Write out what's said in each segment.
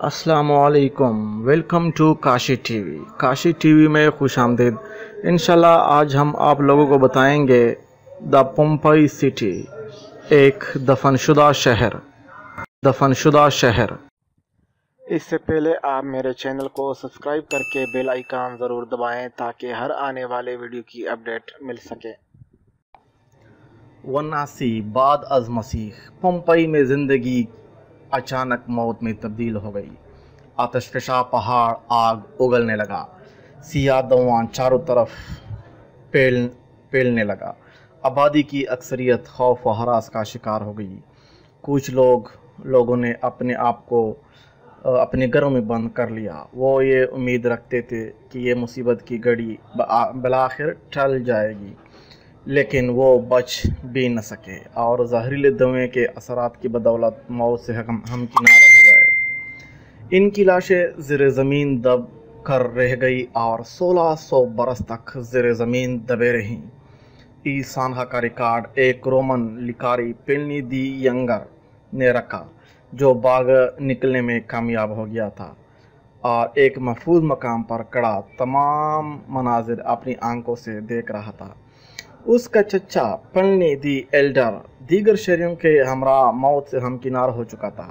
असलकम welcome to Kashi TV Kashi TV में खुश आमदीद। इनशाला आज हम आप लोगों को बताएँगे द पम्पई सिटी एक दफनशुदा शहर। दफनशुदा शहर। इससे पहले आप मेरे चैनल को सब्सक्राइब करके बेल आइकन ज़रूर दबाएँ ताकि हर आने वाले वीडियो की अपडेट मिल सके। वनासी बाद अज मसीह। पम्पई में ज़िंदगी अचानक मौत में तब्दील हो गई। आतशफशा पहाड़, आग उगलने लगा। सिया दवान चारों तरफ़ पेल, पेलने लगा। आबादी की अक्सरियत खौफ व हरास का शिकार हो गई। कुछ लोग, लोगों ने अपने आप को अपने घरों में बंद कर लिया। वो ये उम्मीद रखते थे कि ये मुसीबत की घड़ी बलाखिर टल जाएगी। लेकिन वो बच भी न सके। और जहरीले दवे के असरात की बदौलत मौत से हम हम किनारा हो गए। इनकी लाशें ज़र ज़मीन दब कर रह गई और 1600 बरस तक ज़र ज़मीन दबे रहीं। इस सानहा का रिकॉर्ड एक रोमन लिकारी पिलनी दी यंगर ने रखा, जो बाग निकलने में कामयाब हो गया था। और एक महफूज मकाम पर कड़ा तमाम मनाजिर अपनी आँखों से देख रहा था। उसका चचा पलनी दी एल्डर। दीगर शहरों के हमरा मौत से हमकिनार हो चुका था।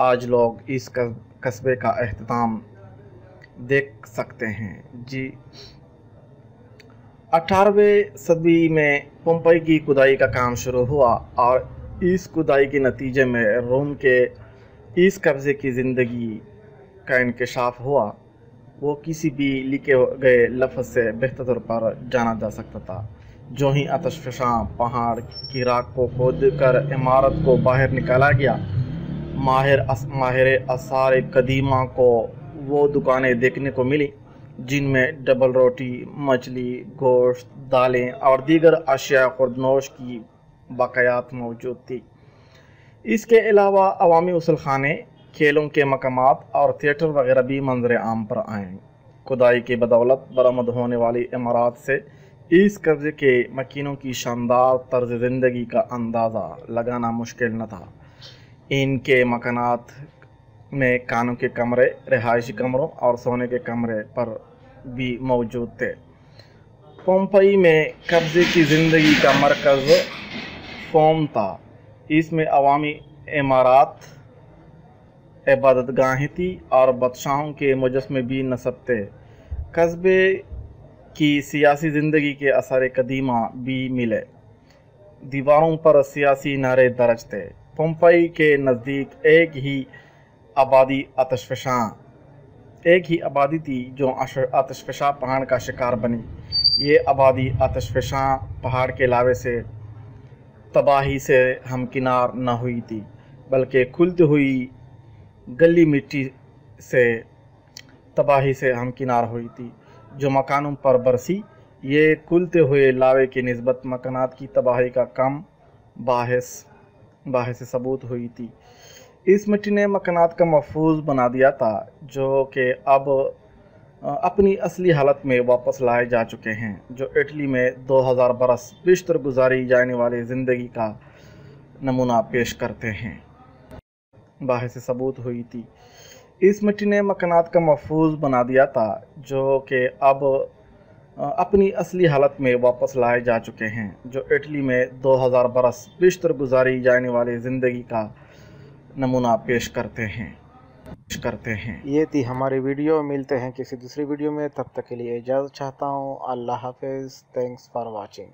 आज लोग इस कस्बे का अहतमाम देख सकते हैं। जी। अठारहवें सदी में पंपई की खुदाई का काम शुरू हुआ और इस खुदाई के नतीजे में रोम के इस कब्ज़े की ज़िंदगी का इंकशाफ हुआ। वो किसी भी लिखे गए लफ्ज़ से बेहतर तौर पर जाना जा सकता था। जो ही आतशफशा पहाड़ की राख को खोद कर इमारत को बाहर निकाला गया माहिर अस, माहिर आसार कदीमा को वो दुकानें देखने को मिली जिनमें डबल रोटी मछली गोश्त दालें और दीगर अशिया खुरदनोश की बाक़ात मौजूद थी। इसके अलावा अवामी उसल खाने खेलों के मकाम और थिएटर वगैरह भी मंजर आम पर आए। खुदाई की बदौलत बरामद होने वाली इमारत से इस कब्ज़े के मकीनों की शानदार तर्ज ज़िंदगी का अंदाज़ा लगाना मुश्किल न था। इनके मकानात में कानों के कमरे, रिहायशी कमरों और सोने के कमरे पर भी मौजूद थे। पोम्पई में कब्ज़े की ज़िंदगी का मरकज़ फोम था। इसमें अवामी इमारत इबादत गाहें थी और बादशाहों के मुजस्मे भी नसब थे। कस्बे की सियासी ज़िंदगी के असर कदीमा भी मिले। दीवारों पर सियासी नारे दर्ज थे। पम्पई के नज़दीक एक ही आबादी आतशफशा। एक ही आबादी थी जो आतशफशा पहाड़ का शिकार बनी। ये आबादी आतशफशा पहाड़ के लावे से, तबाही से हमकिनार न हुई थी, बल्कि खुलती हुई गली मिट्टी से तबाही से हमकिनार हुई थी। जो मकानों पर बरसी, ये कुलते हुए लावे की नस्बत मकानात की तबाही का कम बाहस बाहस सबूत हुई थी। इस मिट्टी ने मकानात का महफूज बना दिया था, जो कि अब अपनी असली हालत में वापस लाए जा चुके हैं, जो इटली में 2000 बरस बिस्तर गुजारी जाने वाली ज़िंदगी का नमूना पेश करते हैं। बाहर से सबूत हुई थी। इस मिट्टी ने मकानात का महफूज बना दिया था, जो कि अब अपनी असली हालत में वापस लाए जा चुके हैं, जो इटली में 2000 बरस बिस्तर गुजारी जाने वाली ज़िंदगी का नमूना पेश करते हैं, पेश करते हैं। ये थी हमारी वीडियो, मिलते हैं किसी दूसरी वीडियो में, तब तक के लिए इजाज़त चाहता हूँ। अल्लाह हाफिज़ थैंक्स फॉर वाचिंग